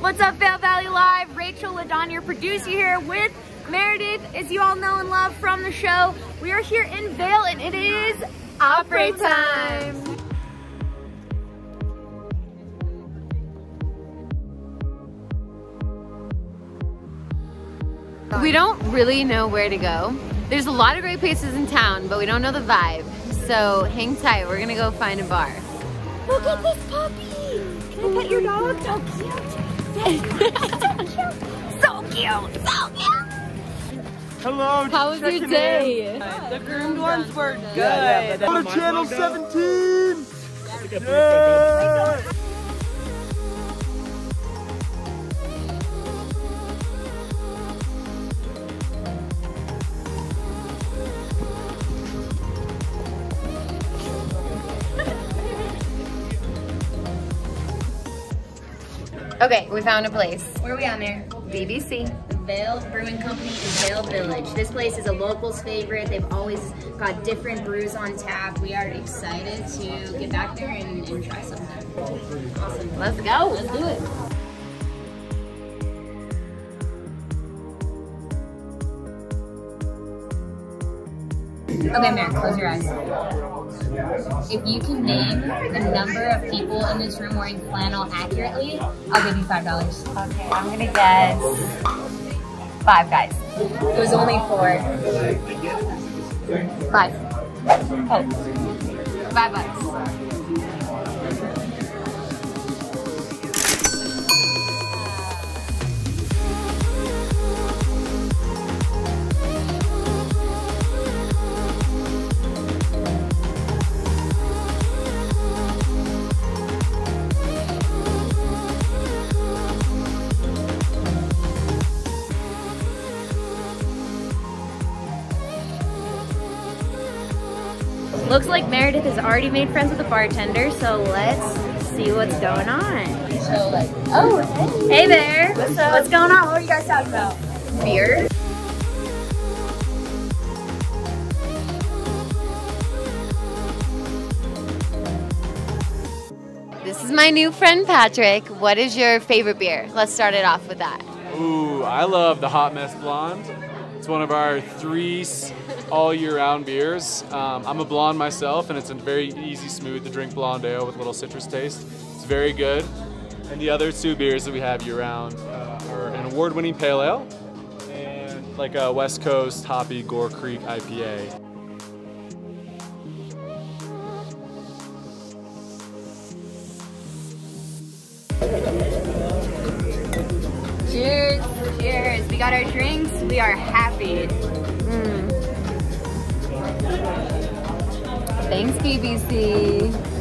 What's up, Vail Valley Live? Rachel Ladon, your producer here with Meredith, as you all know and love from the show. We are here in Vail and it is après time. We don't really know where to go. There's a lot of great places in town, but we don't know the vibe. So hang tight, we're gonna go find a bar. Look at this puppy! Can I pet your dog? So cute! so cute! So cute! Hello. How was your day? in. The groomed ones were good. Go to channel 17. Yeah. Okay, we found a place. Where are we on there? VBC. The Vail Brewing Company in Vail Village. This place is a locals favorite. They've always got different brews on tap. We are excited to get back there and, and try something. Awesome. Let's go. Let's do it. Okay, Mary, close your eyes. If you can name the number of people in this room wearing flannel accurately, I'll give you five dollars. Okay, I'm gonna guess five guys. It was only four. Five. Oh. Five bucks. Looks like Meredith has already made friends with the bartender, so let's see what's going on. So like, oh, Hey there. What's up? What's going on? what are you guys talking about? Beer. This is my new friend Patrick. What is your favorite beer? Let's start it off with that. Ooh, I love the Hot Mess Blonde. It's one of our three all year round beers. Um, I'm a blonde myself, and it's a very easy, smooth to drink blonde ale with a little citrus taste. It's very good. And the other two beers that we have year round uh, are an award winning pale ale and like a West Coast hoppy Gore Creek IPA. Got our drinks. We are happy. Mm. Thanks, VBC.